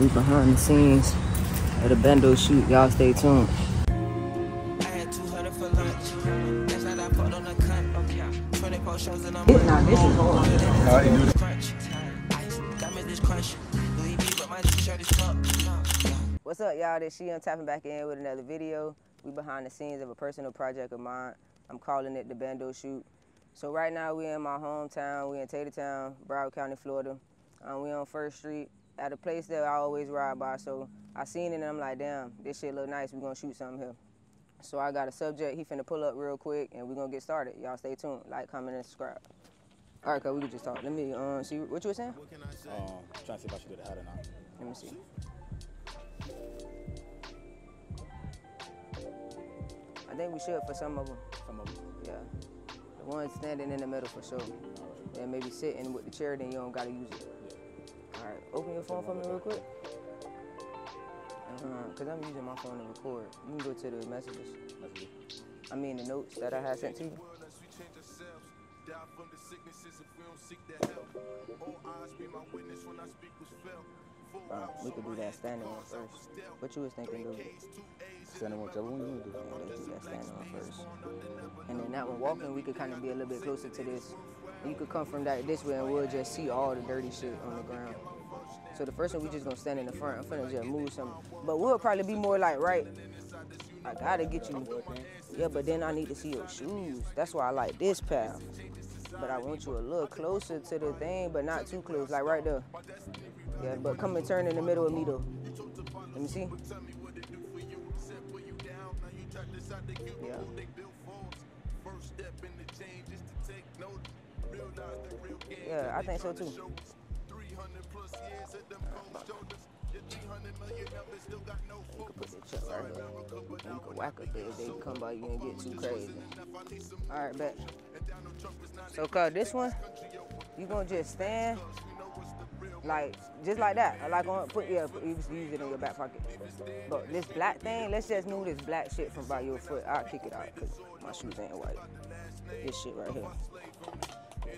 We behind the scenes of the Bando shoot. Y'all stay tuned. I had 200 for lunch. I put on a cunt. Okay. 24 shows and I'm Now this is hard. crunch. Ice, got me this crunch. Louis V, but my t-shirt is fuck. Yeah. What's up, y'all? This She. I'm tapping back in with another video. We behind the scenes of a personal project of mine. I'm calling it the Bando Shoot. So right now we in my hometown. We in Tatertown, Broward County, Florida. Um, we on First Street at a place that I always ride by. So I seen it and I'm like, damn, this shit look nice. We gonna shoot something here. So I got a subject. He finna pull up real quick and we gonna get started. Y'all stay tuned. Like, comment, and subscribe. All right, cuz we can just talk. Let me uh, see what you were saying. What can I say? Um, trying to see if I should do the hat or not. Let me see. I think we should for some of them. Some of them. Yeah. The ones standing in the middle for sure. And maybe sitting with the chair, then you don't gotta use it. All right, open your phone for me real quick. Uh, Cause I'm using my phone to record. You can go to the messages. I mean the notes that I had sent to you. Uh, we could do that standing one first. What you was thinking, dude? Standing one, whichever one you want to do. Yeah, let's do that standing one first. And then that one walking, we could kind of be a little bit closer to this. You could come from that this way, and we'll just see all the dirty shit on the ground. So the first one, we just gonna stand in the front. I'm finna just move some, but we'll probably be more like right. I gotta get you. Yeah, but then I need to see your shoes. That's why I like this path. But I want you a little closer to the thing, but not too close, like right there. Yeah, but come and turn in the middle of me though. Let me see. Yeah. Yeah, I think so too. You could put the chuck right here. You can whack up there if they come by you and get too crazy. All right, bet. So, cause this one, you gonna just stand like just like that. Like on put yeah, put, you just use it in your back pocket. But this black thing, let's just move this black shit from by your foot. I'll kick it out because my shoes ain't white. This shit right here.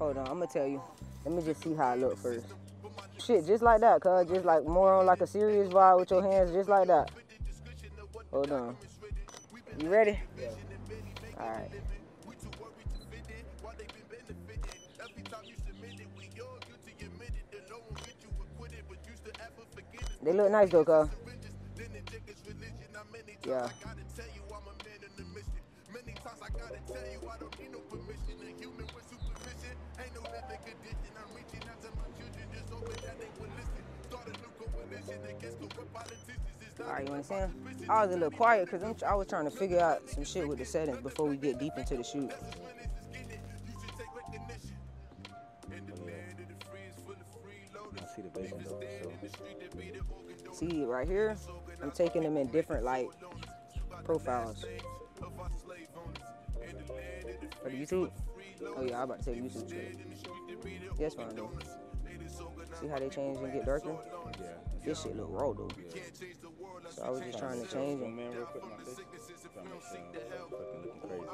Hold on, I'm gonna tell you. Let me just see how I look first. Shit, just like that, cuz. Just like more on like a serious vibe with your hands, just like that. Hold on. You ready? Yeah. All right. They look nice though, cuz. Yeah. All right, you understand? I was a little quiet because I was trying to figure out some shit with the settings before we get deep into the shoot. See the. So See right here? I'm taking them in different like profiles. For the YouTube? Oh yeah, I'm about to take YouTube straight. That's fine though. See how they change and get darker? yeah. This shit look raw though. So I was just trying to change Zoom them. in real quick my face. Trying to make sure I'm looking crazy.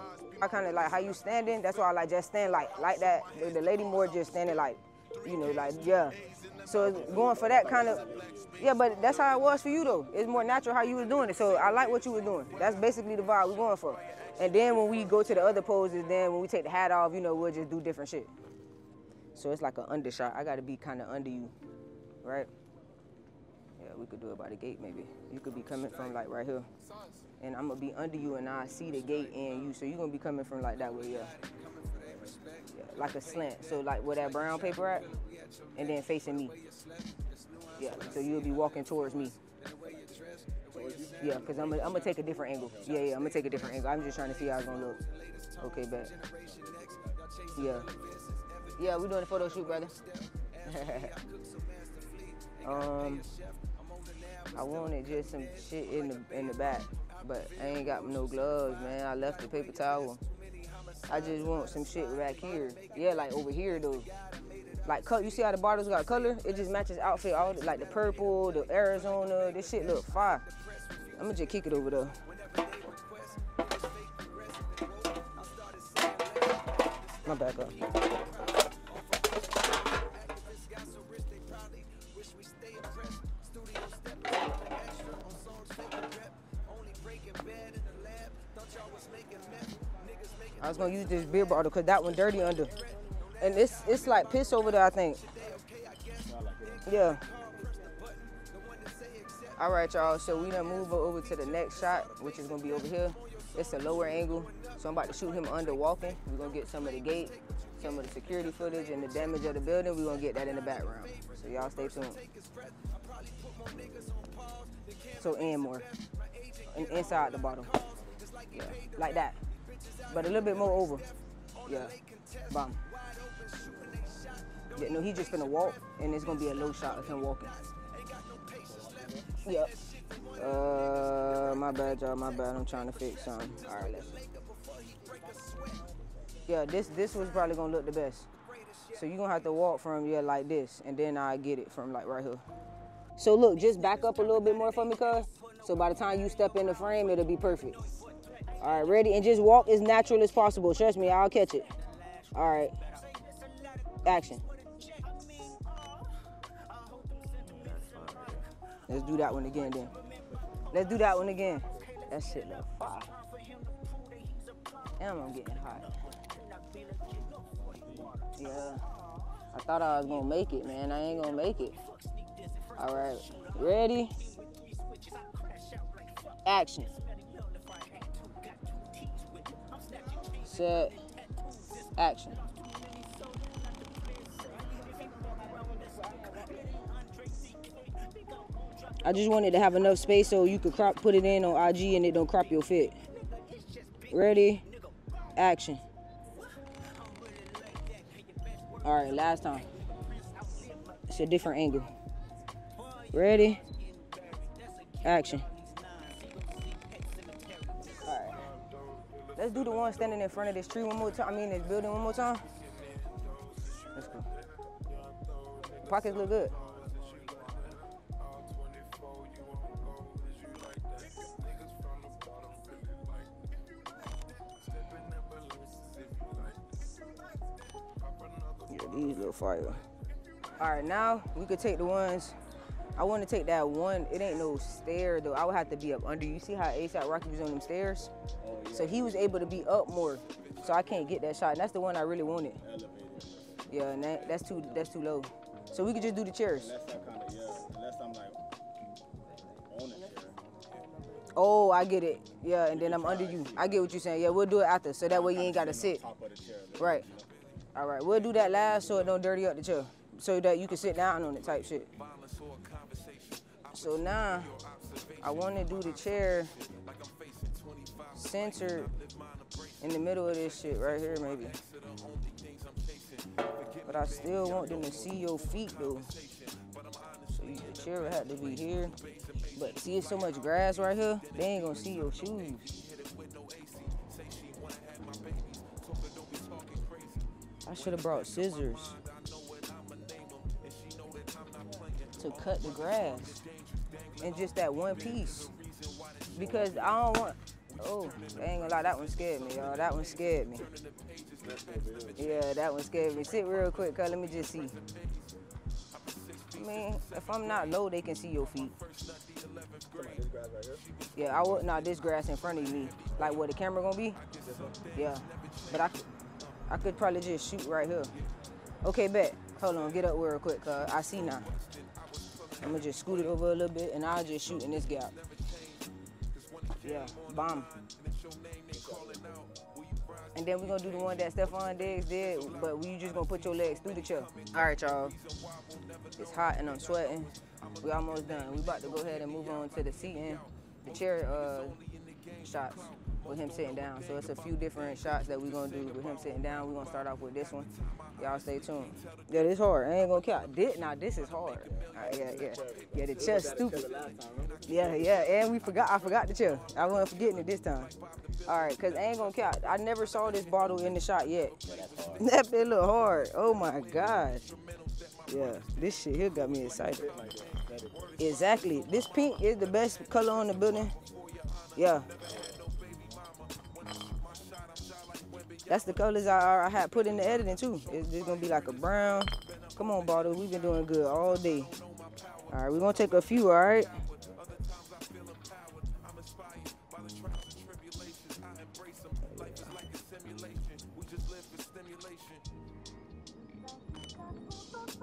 I kind of like how you standing. That's why I like just stand like like that. The, the lady more just standing like, you know, like yeah. So going for that kind of, yeah. But that's how it was for you though. It's more natural how you was doing it. So I like what you were doing. That's basically the vibe we're going for. And then when we go to the other poses, then when we take the hat off, you know, we'll just do different shit. So it's like an undershot. I gotta be kind of under you, right? Yeah, we could do it by the gate maybe. You could be coming from like right here. And I'm gonna be under you and I see the gate and you. So you're gonna be coming from like that way, yeah. yeah. Like a slant. So like where that brown paper at? And then facing me. Yeah, so you'll be walking towards me. Yeah, because I'm gonna I'm take a different angle. Yeah, yeah, I'm gonna take a different angle. I'm just trying to see how it's gonna look. Okay, bet. Yeah. Yeah, we're doing a photo shoot, brother. Um, I wanted just some shit in the in the back, but I ain't got no gloves, man. I left the paper towel. I just want some shit back here. Yeah, like over here though. Like you see how the bottles got color? It just matches outfit. All the, like the purple, the Arizona. This shit look fire. I'ma just kick it over there. My back up. I was gonna use this beer bottle because that one dirty under. And it's it's like piss over there, I think. Yeah. All right, y'all. So we done move over to the next shot, which is gonna be over here. It's a lower angle, so I'm about to shoot him under walking. We're gonna get some of the gate, some of the security footage, and the damage of the building. We're gonna get that in the background. So y'all stay tuned. So and more, and inside the bottle, yeah, like that, but a little bit more over, yeah, bomb. Yeah, no, he just gonna walk, and it's gonna be a low shot of him walking. Yep. Uh, my bad, y'all. My bad. I'm trying to fix something. All right, let's. Yeah, this this was probably gonna look the best. So you're gonna have to walk from yeah like this, and then I get it from like right here. So look, just back up a little bit more for me, cuz. So by the time you step in the frame, it'll be perfect. All right, ready? And just walk as natural as possible. Trust me, I'll catch it. All right. Action. Let's do that one again then. Let's do that one again. That shit look fire. Damn, I'm getting hot. Yeah. I thought I was gonna make it, man. I ain't gonna make it. All right. Ready? Action. Set. Action. I just wanted to have enough space so you could crop, put it in on IG and it don't crop your fit. Ready? Action. All right, last time. It's a different angle. Ready? Action. All right. Let's do the one standing in front of this tree one more time. I mean, this building one more time. Let's go. Pockets look good. Yeah, these look fire. All right, now we could take the ones. I want to take that one. It ain't no stair though. I would have to be up under. You see how ASAP Rocky was on them stairs? So he was able to be up more. So I can't get that shot. And that's the one I really wanted. Elevated. Yeah, and that, that's too that's too low. So we could just do the chairs. Unless I kind of, yeah, unless I'm like on a chair. Oh, I get it. Yeah, and then I'm under you. I get what you're saying. Yeah, we'll do it after. So that way you ain't gotta sit. Top of the chair. Right. bit, you know? All right, we'll do that last so it don't dirty up the chair. So that you can sit down on it type shit. So now I want to do the chair centered in the middle of this shit right here maybe. But I still want them to see your feet though. So the chair would have to be here. But see, it's so much grass right here, they ain't gonna see your shoes. I should have brought scissors to cut the grass in just that one piece. Because I don't want. Oh, I ain't gonna lie, that one scared me, y'all. That one scared me. Yeah, that one scared me. Sit real quick, cuz let me just see. I mean, if I'm not low, they can see your feet. Yeah, I would not this grass in front of me, like where the camera gonna be. Yeah, but I I could probably just shoot right here. Okay, bet. Hold on, get up real quick, cause I see now. I'm gonna just scoot it over a little bit, and I'll just shoot in this gap. Yeah, bomb. And then we're gonna do the one that Stefon Diggs did, but we just gonna put your legs through the chair. All right, y'all. It's hot and I'm sweating. We almost done. We about to go ahead and move on to the seating, the chair uh, shots. With him sitting down. So it's a few different shots that we're gonna do with him sitting down. We're gonna start off with this one. Y'all stay tuned. Yeah, this hard. I ain't gonna count. This, now this is hard. All right, yeah, yeah. Yeah, the chest stupid. Yeah, yeah, and we forgot. I forgot the chill. I wasn't forgetting it this time. All right, cause I ain't gonna count. I never saw this bottle in the shot yet. That bit look hard. Oh my gosh. Yeah, this shit here got me excited. Exactly. This pink is the best color on the building. Yeah. That's the colors I, I had put in the editing too. It's just gonna be like a brown. Come on, bottle. We've been doing good all day. All right, we're gonna take a few. All right.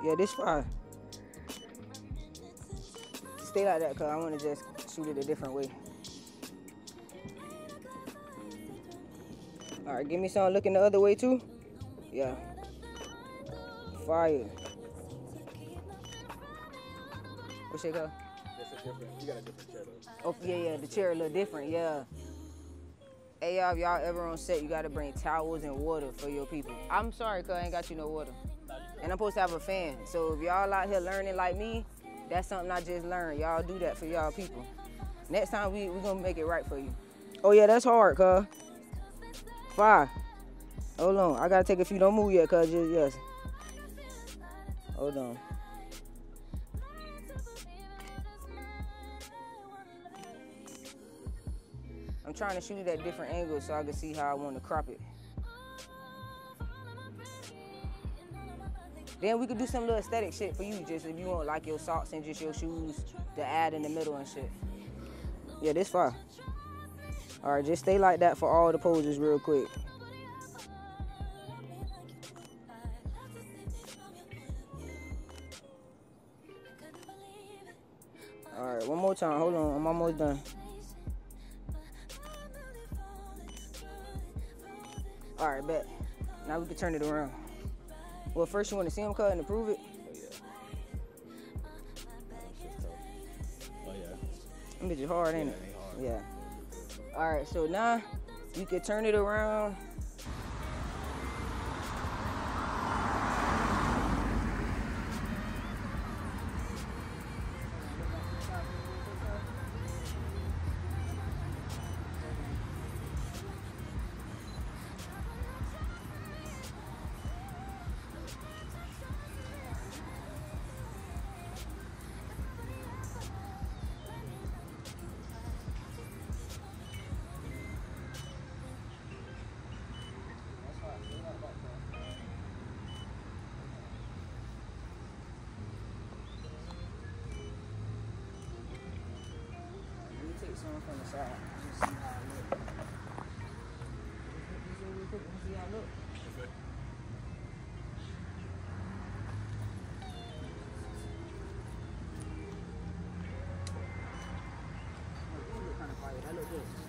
Yeah, this fine. Stay like that, cause I wanna just shoot it a different way. All right, give me some looking the other way too. Yeah. Fire. What's it go? Oh yeah, yeah, the chair a little different, yeah. Hey y'all, if y'all ever on set, you gotta bring towels and water for your people. I'm sorry, cause I ain't got you no water. And I'm supposed to have a fan. So if y'all out here learning like me, that's something I just learned. Y'all do that for y'all people. Next time we we gonna make it right for you. Oh yeah, that's hard, cuz. Five. Hold on. I gotta take a few. Don't move yet, cuz. Yes. Hold on. I'm trying to shoot it at different angles so I can see how I want to crop it. Then we could do some little aesthetic shit for you, just if you want like your socks and just your shoes the ad in the middle and shit. Yeah, this far. All right, just stay like that for all the poses real quick. All right, one more time. Hold on, I'm almost done. All right, bet. Now we can turn it around. Well, first you want to see him cut and approve it. Oh yeah. Them bitches hard, ain't it? Yeah, Yeah. All right, so now you can turn it around. Take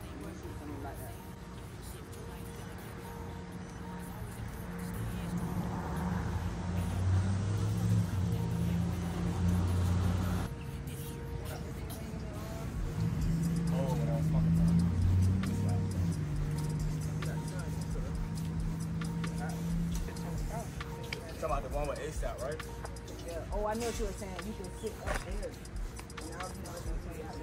one with ASAP, right? Yeah. Oh, I know what you were saying. You can sit up there. And I'll be able to tell you how to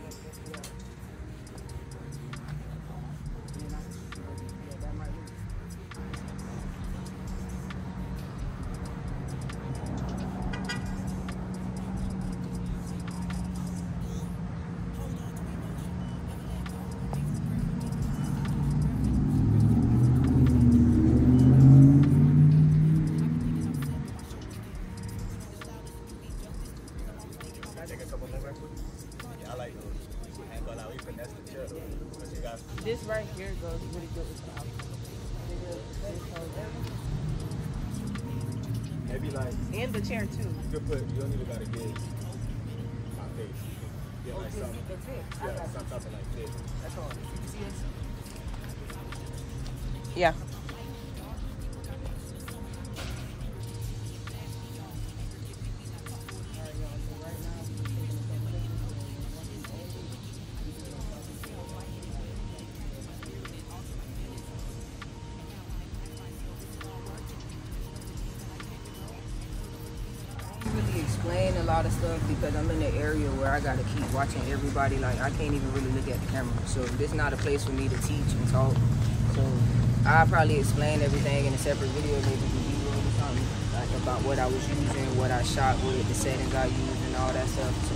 take a couple more? Yeah, I like those. I ain't gonna lie, we finesse the though. But you got This right here goes really good with the maybe like And the chair too. you could put you don't even gotta get my face. Get like some The fit. I yeah, some type of like fit. That's all. Yeah. Stuff because I'm in the area where I gotta keep watching everybody. Like I can't even really look at the camera. So this is not a place for me to teach and talk. So I'll probably explain everything in a separate video, maybe video or something like about what I was using, what I shot with, the settings I used, and all that stuff. So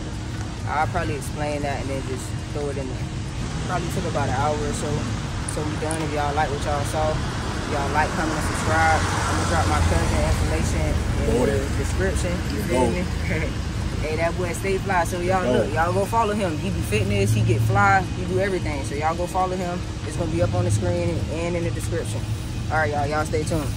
I'll probably explain that and then just throw it in there. Probably took about an hour or so. So we done. If y'all like what y'all saw, y'all like, comment, and subscribe. I'm gonna drop my cousin information in the description. You feel me? hey, that boy stay fly. So y'all look, y'all go follow him. He be fitness, he get fly, he do everything. So y'all go follow him. It's gonna be up on the screen and in the description. All right, y'all, y'all stay tuned.